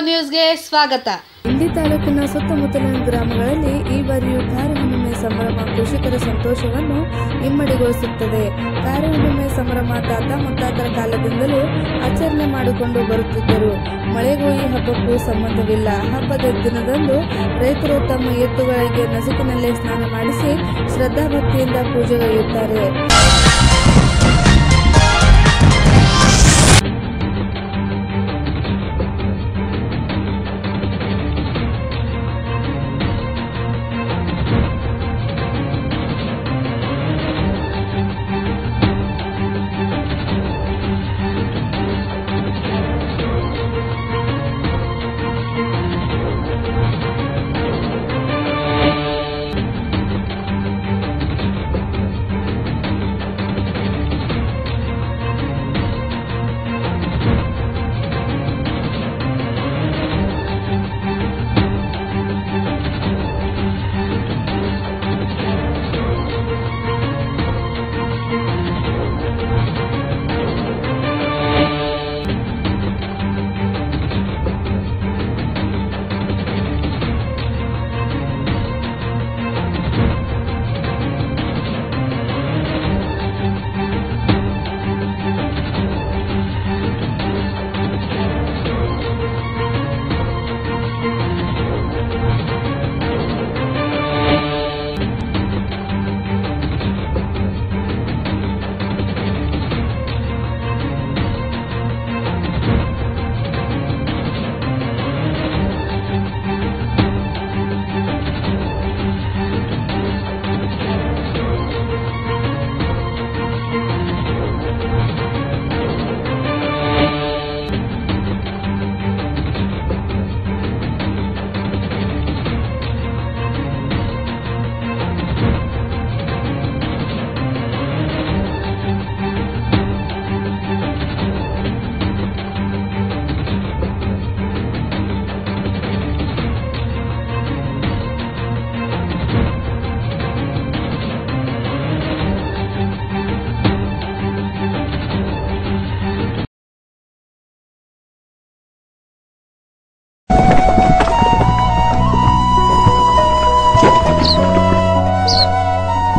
ನ್ಯೂಸ್ಗೆ ಸ್ವಾಗತ. ಇಂಡಿ ತಾಲೂಕಿನ ಸುತ್ತಮುತ್ತಲಿನ ಗ್ರಾಮಗಳಲ್ಲಿ ಈ ಬಾರಿಯೂ ಕಾರ್ಯಹುಣ್ಣಿಮೆ ಸಂಭ್ರಮ, ಕೃಷಿಕರ ಸಂತೋಷವನ್ನು ಇಮ್ಮಡಿಗೊಳಿಸುತ್ತದೆ. ಕಾರ್ಯಹುಣ್ಣಿಮೆ ಸಂಭ್ರಮ ತಾತ ಮುತ್ತಾತರ ಕಾಲದಿಂದಲೂ ಆಚರಣೆ ಮಾಡಿಕೊಂಡು ಬರುತ್ತಿದ್ದರು. ಮಳೆಗೂ ಈ ಹಬ್ಬಕ್ಕೂ ಸಂಬಂಧವಿಲ್ಲ. ಹಬ್ಬದ ದಿನದಂದು ರೈತರು ತಮ್ಮ ಎತ್ತುಗಳಿಗೆ ನಸುಕಿನಲ್ಲೇ ಸ್ನಾನ ಮಾಡಿಸಿ ಶ್ರದ್ಧಾಭಕ್ತಿಯಿಂದ ಪೂಜೆಗೈಯುತ್ತಾರೆ.